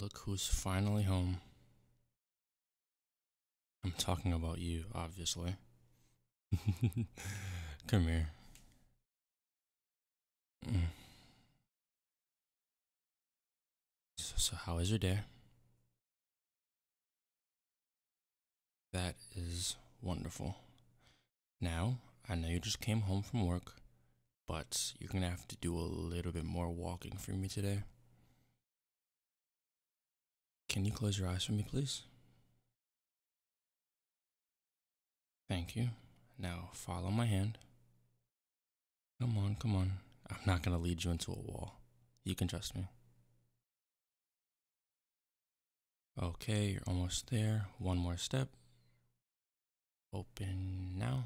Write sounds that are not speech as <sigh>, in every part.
Look who's finally home. I'm talking about you, obviously. <laughs> Come here. Mm. So, so, how is your day? That is wonderful. Now, I know you just came home from work, but you're gonna have to do a little bit more walking for me today. Can you close your eyes for me, please? Thank you. Now follow my hand. Come on, come on. I'm not going to lead you into a wall. You can trust me. Okay, you're almost there. One more step. Open now.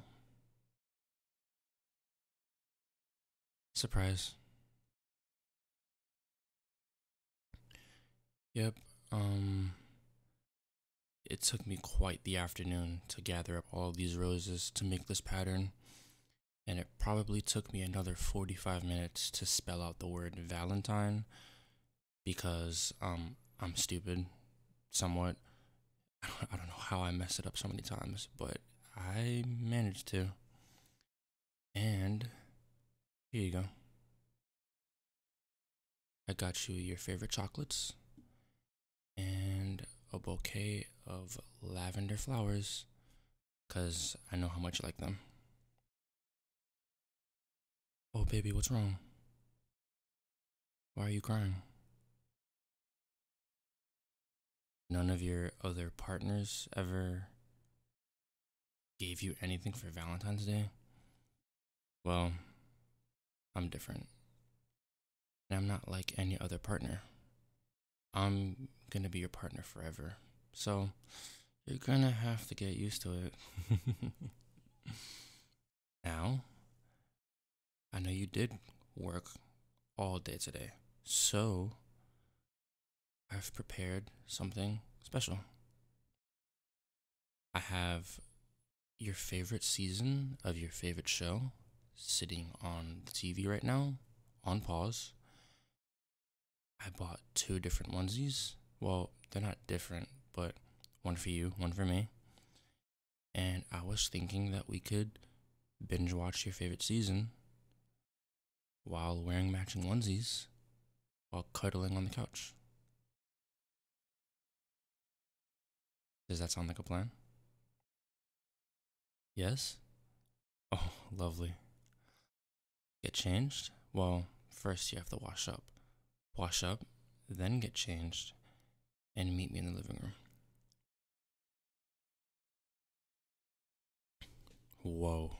Surprise. Yep, um, it took me quite the afternoon to gather up all these roses to make this pattern, and it probably took me another 45 minutes to spell out the word Valentine because um, I'm stupid somewhat. <laughs> I don't know how I messed it up so many times, but I managed to. And here you go. I got you your favorite chocolates a bouquet of lavender flowers because I know how much you like them. Oh, baby, what's wrong? Why are you crying? None of your other partners ever gave you anything for Valentine's Day? Well, I'm different. And I'm not like any other partner. I'm gonna be your partner forever. So you're gonna have to get used to it. <laughs> now, I know you did work all day today, so I've prepared something special. I have your favorite season of your favorite show sitting on the TV right now on pause. I bought two different onesies. Well, they're not different, but one for you, one for me. And I was thinking that we could binge watch your favorite season while wearing matching onesies while cuddling on the couch. Does that sound like a plan? Yes? Oh, <laughs> lovely. Get changed? Well, first you have to wash up wash up, then get changed, and meet me in the living room. Whoa.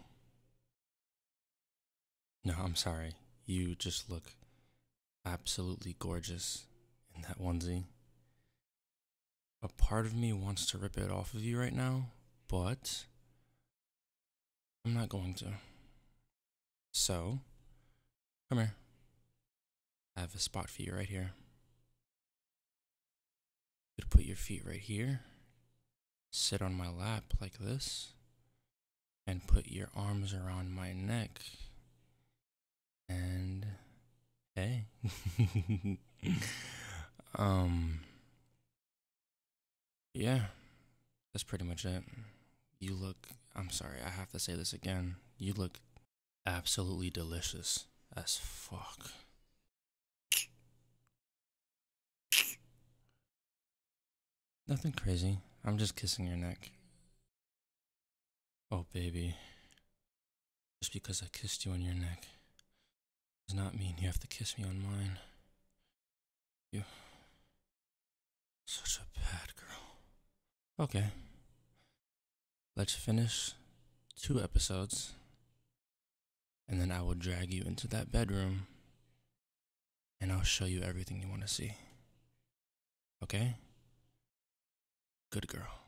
No, I'm sorry. You just look absolutely gorgeous in that onesie. A part of me wants to rip it off of you right now, but I'm not going to. So, come here. I have a spot for you right here. You could put your feet right here, sit on my lap like this, and put your arms around my neck. And hey, <laughs> um, yeah, that's pretty much it. You look, I'm sorry, I have to say this again. You look absolutely delicious as fuck. Nothing crazy. I'm just kissing your neck. Oh, baby. Just because I kissed you on your neck does not mean you have to kiss me on mine. You. Such a bad girl. Okay. Let's finish two episodes. And then I will drag you into that bedroom. And I'll show you everything you want to see. Okay? Good girl.